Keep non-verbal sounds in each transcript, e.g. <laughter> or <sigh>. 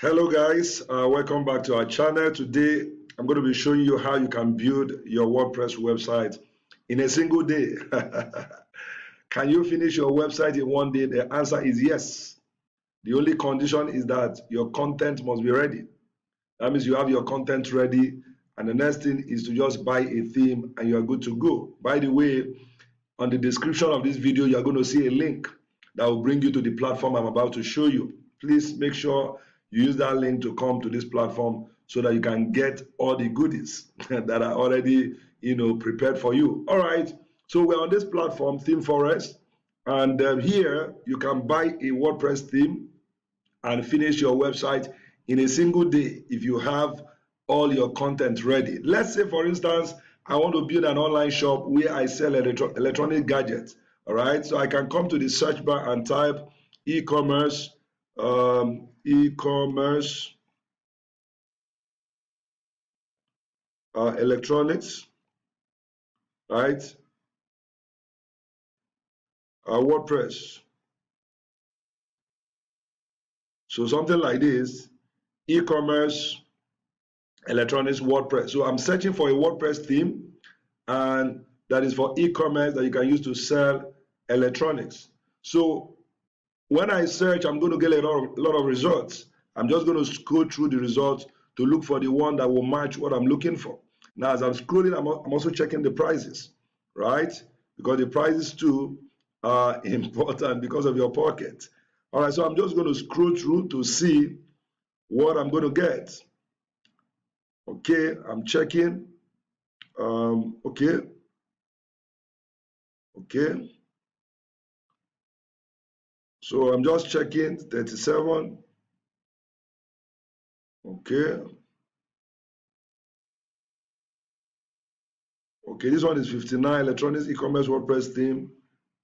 Hello guys, uh, welcome back to our channel. Today, I'm going to be showing you how you can build your WordPress website in a single day. <laughs> can you finish your website in one day? The answer is yes. The only condition is that your content must be ready. That means you have your content ready and the next thing is to just buy a theme and you are good to go. By the way, on the description of this video, you're going to see a link that will bring you to the platform I'm about to show you. Please make sure you use that link to come to this platform so that you can get all the goodies <laughs> that are already you know prepared for you. All right. So we're on this platform ThemeForest and um, here you can buy a wordpress theme and finish your website in a single day if you have all your content ready. Let's say for instance i want to build an online shop where i sell electro electronic gadgets. All right. So i can come to the search bar and type e-commerce um, e-commerce, uh, electronics, right? Uh, WordPress. So something like this, e-commerce, electronics, WordPress. So I'm searching for a WordPress theme and that is for e-commerce that you can use to sell electronics. So when I search, I'm going to get a lot of, lot of results. I'm just going to scroll through the results to look for the one that will match what I'm looking for. Now, as I'm scrolling, I'm, I'm also checking the prices, right? Because the prices too are <laughs> important because of your pocket. All right, so I'm just going to scroll through to see what I'm going to get. Okay, I'm checking. Um, okay. Okay. So I'm just checking 37. Okay. Okay, this one is 59 electronics e-commerce WordPress theme.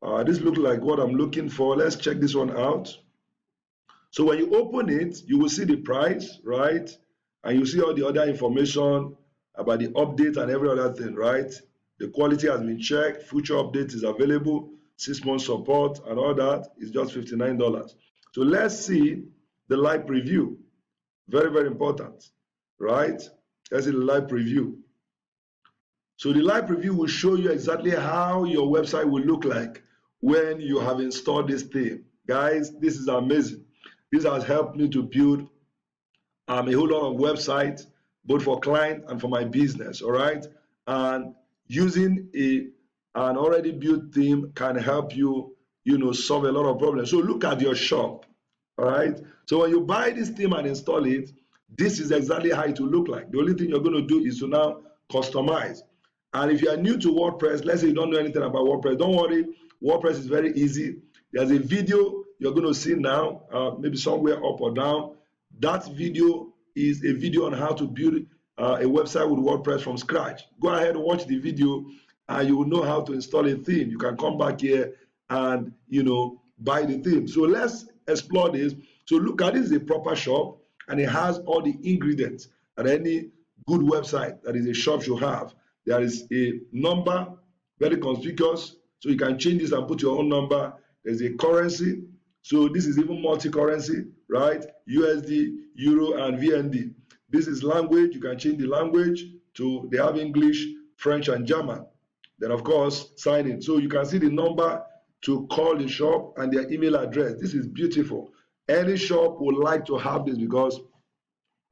Uh, this looks like what I'm looking for. Let's check this one out. So when you open it, you will see the price, right? And you see all the other information about the update and every other thing, right? The quality has been checked, future update is available six months support and all that is just $59. So let's see the live preview. Very, very important, right? Let's see the live preview. So the live preview will show you exactly how your website will look like when you have installed this theme. Guys, this is amazing. This has helped me to build um, a whole lot of websites, both for client and for my business, all right? And using a an already built theme can help you, you know, solve a lot of problems. So look at your shop, all right? So when you buy this theme and install it, this is exactly how it will look like. The only thing you're going to do is to now customize. And if you are new to WordPress, let's say you don't know anything about WordPress, don't worry. WordPress is very easy. There's a video you're going to see now, uh, maybe somewhere up or down. That video is a video on how to build uh, a website with WordPress from scratch. Go ahead and watch the video and you will know how to install a theme. You can come back here and you know buy the theme. So let's explore this. So look at this is a proper shop and it has all the ingredients that any good website that is a shop should have. There is a number, very conspicuous. So you can change this and put your own number. There's a currency. So this is even multi-currency, right? USD, Euro, and VND. This is language. You can change the language to they have English, French, and German. Then, of course, sign in. So you can see the number to call the shop and their email address. This is beautiful. Any shop would like to have this because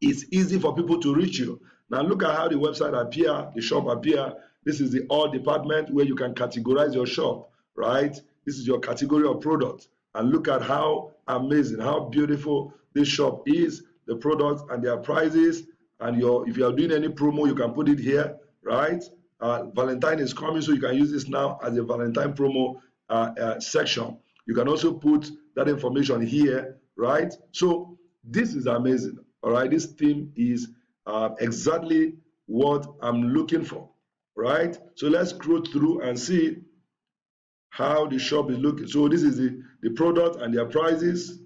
it's easy for people to reach you. Now look at how the website appear, the shop appear. This is the all department where you can categorize your shop, right? This is your category of product. And look at how amazing, how beautiful this shop is, the products and their prices. And your if you are doing any promo, you can put it here, right? Uh, Valentine is coming, so you can use this now as a Valentine promo uh, uh, section. You can also put that information here, right? So this is amazing, all right? This theme is exactly what I'm looking for, right? So let's scroll through and see how the shop is looking. So this is the, the product and their prices.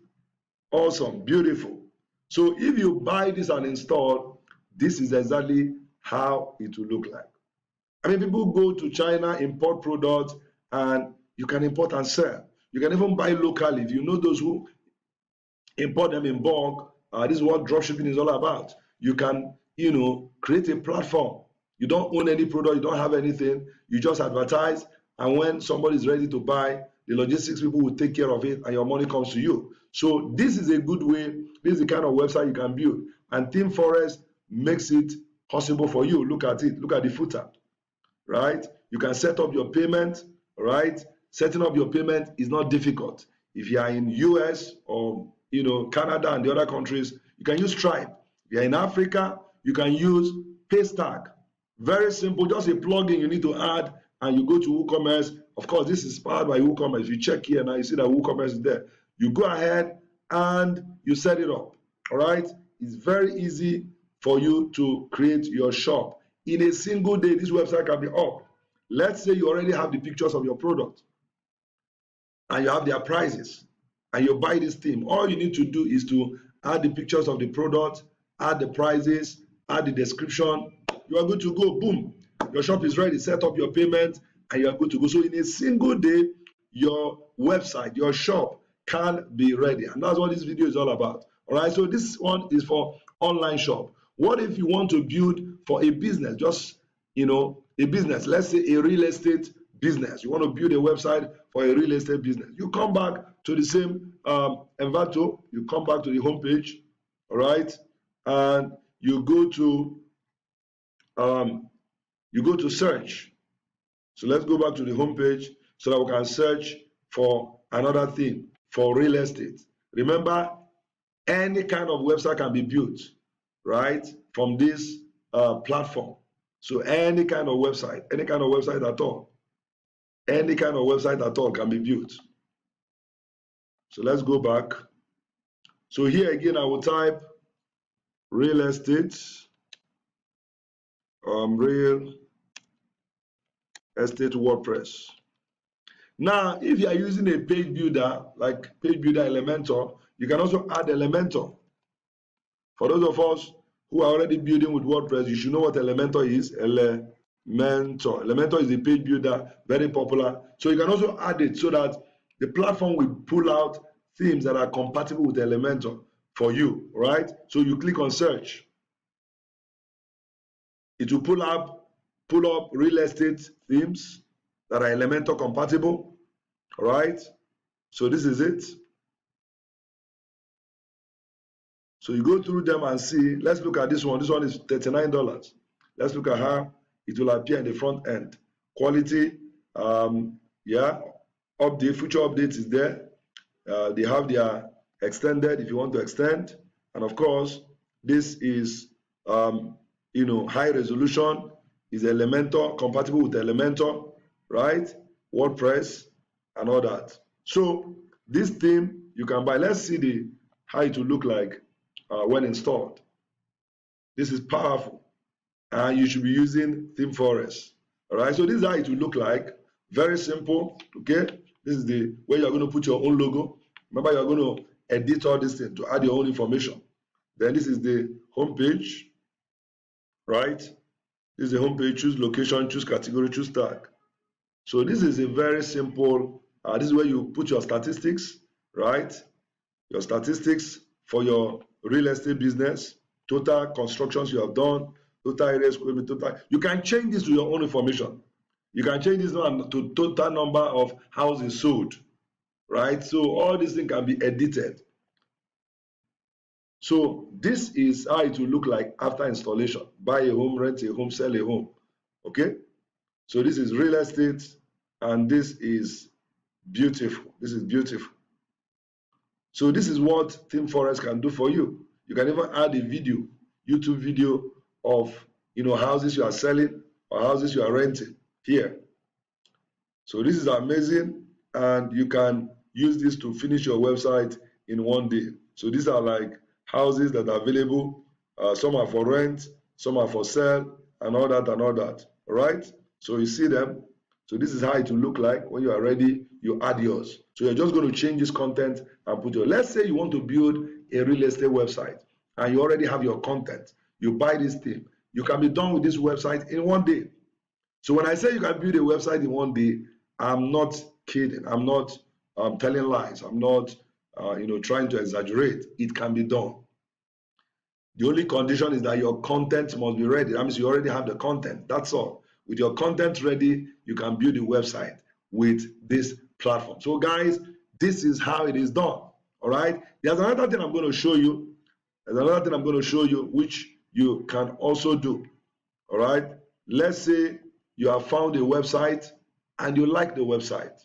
Awesome, beautiful. So if you buy this and install, this is exactly how it will look like. I mean, people go to China, import products, and you can import and sell. You can even buy locally. If you know those who import them in bulk, Uh, this is what dropshipping is all about. You can, you know, create a platform. You don't own any product, you don't have anything. You just advertise, and when somebody is ready to buy, the logistics people will take care of it, and your money comes to you. So this is a good way. This is the kind of website you can build, and ThemeForest makes it possible for you. Look at it. Look at the footer, right? You can set up your payment, right? Setting up your payment is not difficult. If you are in US or you know Canada and the other countries, you can use Stripe. If you are in Africa, you can use Paystack. Very simple, just a plugin you need to add, and you go to WooCommerce. Of course, this is powered by WooCommerce. You check here now, you see that WooCommerce is there. You go ahead and you set it up. All right, it's very easy for you to create your shop. In a single day, this website can be up. Let's say you already have the pictures of your product and you have their prices and you buy this theme. All you need to do is to add the pictures of the product, add the prices, add the description. You are good to go. Boom. Your shop is ready. Set up your payment and you are good to go. So in a single day, your website, your shop can be ready. And that's what this video is all about. All right. So this one is for online shop. What if you want to build for a business? Just, you know, a business. Let's say a real estate business. You want to build a website for a real estate business. You come back to the same um, Envato. You come back to the homepage. All right. And you go to um, you go to search. So let's go back to the homepage so that we can search for another thing for real estate. Remember, any kind of website can be built, right, from this uh, platform. So any kind of website, any kind of website at all, any kind of website at all can be built. So let's go back. So here again, I will type real estate, um, real estate WordPress. Now, if you are using a page builder like Page Builder Elementor, you can also add Elementor. For those of us who are already building with WordPress, you should know what Elementor is. Elementor. Elementor is a page builder, very popular. So you can also add it so that the platform will pull out themes that are compatible with Elementor for you, right? So you click on search. It will pull up, pull up real estate themes that are Elementor compatible, all right? So this is it. So you go through them and see. Let's look at this one. This one is $39. Let's look at how it will appear in the front end. Quality, um, yeah, update, future updates is there. Uh, they have their extended if you want to extend. And of course, this is, um, you know, high resolution, is Elementor, compatible with Elementor, right? WordPress and all that. So this theme you can buy. Let's see the how it will look like uh, when installed. This is powerful. And you should be using ThemeForest. All right, so this is how it will look like. Very simple. Okay, this is the where you're going to put your own logo. Remember, you're going to edit all this thing to add your own information. Then this is the home page, right? This is the home page. Choose location, choose category, choose tag. So this is a very simple. Uh, this is where you put your statistics, right? Your statistics for your real estate business, total constructions you have done, total areas, total. You can change this to your own information. You can change this one to total number of houses sold, right? So all these things can be edited. So this is how it will look like after installation. Buy a home, rent a home, sell a home. Okay? So this is real estate and this is beautiful. This is beautiful. So this is what ThemeForest can do for you. You can even add a video, YouTube video of you know houses you are selling or houses you are renting here. So this is amazing and you can use this to finish your website in one day. So these are like houses that are available. Uh, some are for rent, some are for sale and all that and all that. All right. So you see them. So this is how it will look like when you are ready, you add yours. So you're just going to change this content and put your, let's say you want to build a real estate website and you already have your content. You buy this thing. You can be done with this website in one day. So when I say you can build a website in one day, I'm not kidding. I'm not um, telling lies. I'm not, uh, you know, trying to exaggerate. It can be done. The only condition is that your content must be ready. That means you already have the content. That's all. With your content ready, you can build a website with this platform. So, guys, this is how it is done. All right. There's another thing I'm going to show you. There's another thing I'm going to show you, which you can also do. All right. Let's say you have found a website and you like the website.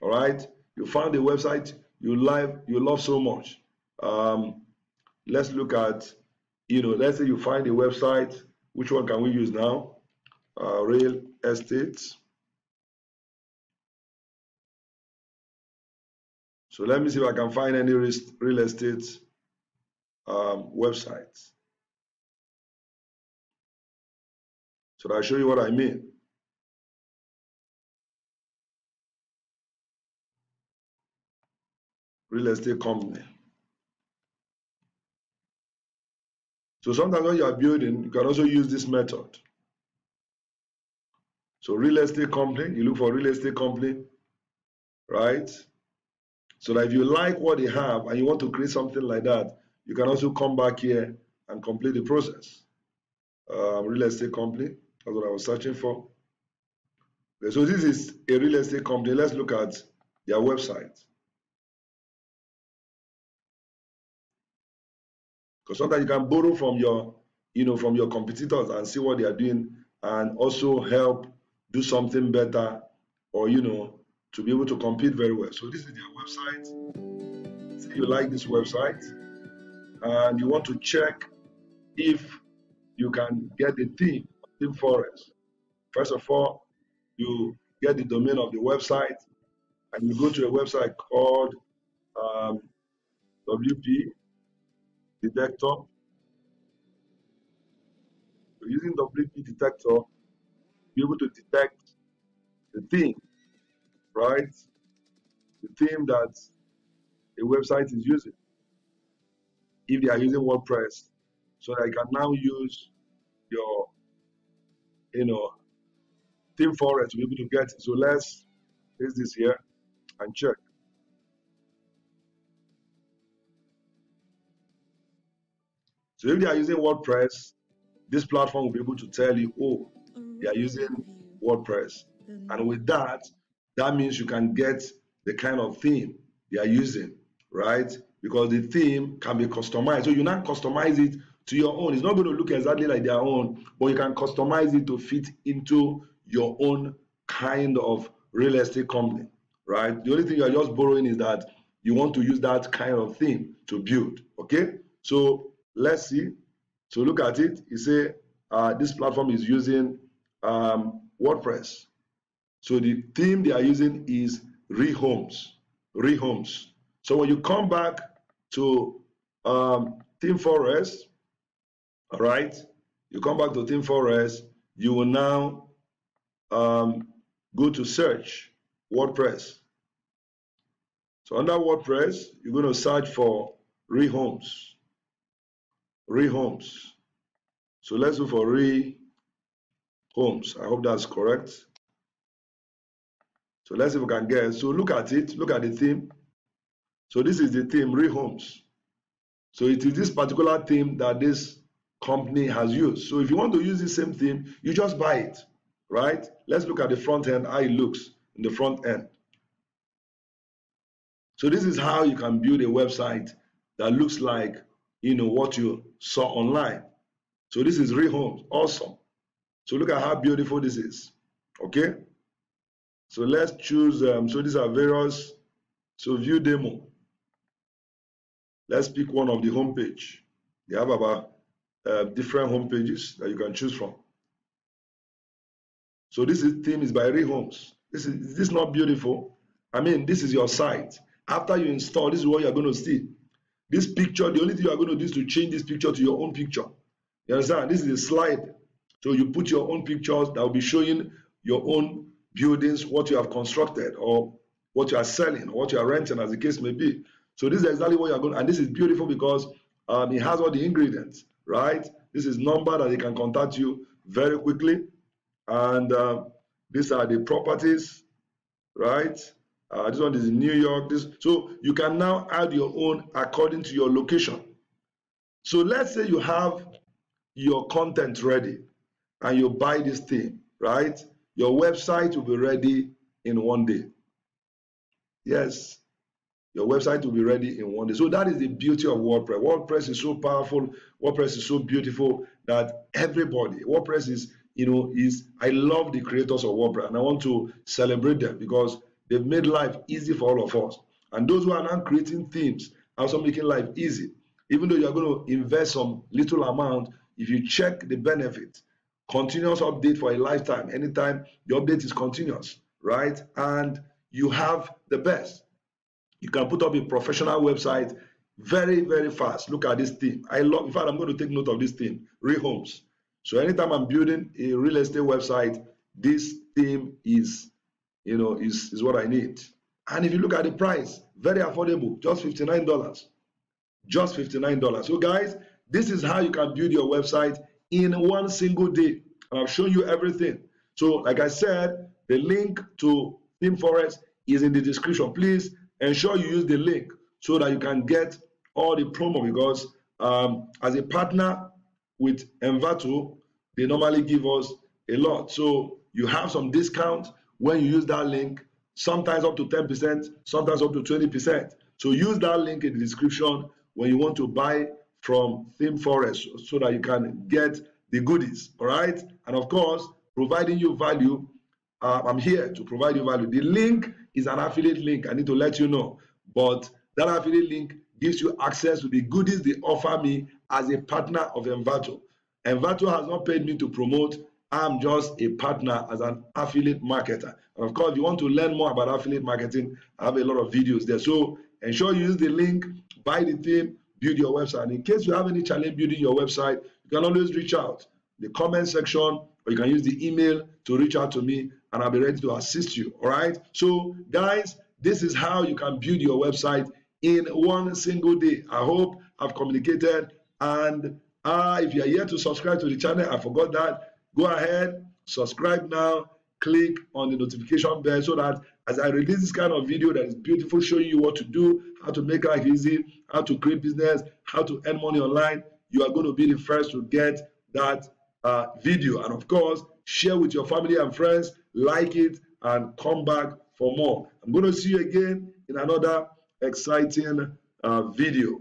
All right. You found a website you like, you love so much. Um, let's look at, you know, let's say you find a website. Which one can we use now? Uh, real estate. So let me see if I can find any real estate um, websites. So I'll show you what I mean. Real estate company. So sometimes when you are building, you can also use this method. So real estate company, you look for real estate company, right? So that if you like what they have and you want to create something like that, you can also come back here and complete the process. Um, real estate company, that's what I was searching for. Okay, so this is a real estate company. Let's look at their website. Because sometimes you can borrow from your, you know, from your competitors and see what they are doing and also help do something better or, you know, to be able to compete very well. So this is their website. Say you like this website and you want to check if you can get the theme, theme forest. First of all, you get the domain of the website and you go to a website called um, WP detector. So using WP detector, be able to detect the theme right? The theme that a website is using. If they are using WordPress, so that you can now use your, you know, theme forest to be able to get it. So let's paste this here and check. So if they are using WordPress, this platform will be able to tell you, oh, they are using WordPress. And with that, that means you can get the kind of theme they are using, right? Because the theme can be customized. So you not customize it to your own. It's not going to look exactly like their own, but you can customize it to fit into your own kind of real estate company, right? The only thing you are just borrowing is that you want to use that kind of theme to build, okay? So let's see. So look at it. You say uh, this platform is using um, WordPress, so the theme they are using is rehomes, rehomes. So when you come back to um, Theme Forest, all right, you come back to Theme Forest, you will now um, go to search WordPress. So under WordPress, you're going to search for rehomes, rehomes. So let's look for rehomes. I hope that's correct. So let's see if we can get. So look at it. Look at the theme. So this is the theme, rehomes. So it is this particular theme that this company has used. So if you want to use the same theme, you just buy it, right? Let's look at the front end, how it looks in the front end. So this is how you can build a website that looks like, you know, what you saw online. So this is rehomes, awesome. So look at how beautiful this is, okay? So let's choose, um, so these are various, so view demo. Let's pick one of the homepage. They have about uh, different home pages that you can choose from. So this is, theme is by Rehomes. This is, is this not beautiful? I mean, this is your site. After you install, this is what you're going to see. This picture, the only thing you're going to do is to change this picture to your own picture. You understand? This is a slide. So you put your own pictures that will be showing your own buildings, what you have constructed, or what you are selling, or what you are renting, as the case may be. So this is exactly what you're going, and this is beautiful because um, it has all the ingredients, right? This is number that they can contact you very quickly, and uh, these are the properties, right? Uh, this one is in New York. This so you can now add your own according to your location. So let's say you have your content ready and you buy this thing, right? Your website will be ready in one day. Yes, your website will be ready in one day. So that is the beauty of WordPress. WordPress is so powerful. WordPress is so beautiful that everybody, WordPress is, you know, is, I love the creators of WordPress and I want to celebrate them because they've made life easy for all of us. And those who are now creating themes, also making life easy. Even though you're going to invest some little amount, if you check the benefit, continuous update for a lifetime, anytime the update is continuous, right? And you have the best. You can put up a professional website very, very fast. Look at this theme. I love, in fact, I'm going to take note of this theme, rehomes. So anytime I'm building a real estate website, this theme is, you know, is, is what I need. And if you look at the price, very affordable, just $59. Just $59. So guys, this is how you can build your website in one single day. And I've shown you everything. So like I said, the link to ThemeForest is in the description. Please ensure you use the link so that you can get all the promo because um, as a partner with Envato, they normally give us a lot. So you have some discount when you use that link, sometimes up to 10%, sometimes up to 20%. So use that link in the description when you want to buy from Theme Forest so that you can get the goodies, all right? And of course, providing you value, uh, I'm here to provide you value. The link is an affiliate link. I need to let you know. But that affiliate link gives you access to the goodies they offer me as a partner of Envato. Envato has not paid me to promote. I'm just a partner as an affiliate marketer. And of course, if you want to learn more about affiliate marketing, I have a lot of videos there. So ensure you use the link, buy the theme, build your website. In case you have any challenge building your website, you can always reach out the comment section or you can use the email to reach out to me and I'll be ready to assist you. All right. So, guys, this is how you can build your website in one single day. I hope I've communicated. And uh, if you are yet to subscribe to the channel, I forgot that. Go ahead, subscribe now, click on the notification bell so that as I release this kind of video that is beautiful, showing you what to do, how to make life easy, how to create business, how to earn money online, you are going to be the first to get that uh, video. And of course, share with your family and friends, like it, and come back for more. I'm going to see you again in another exciting uh, video.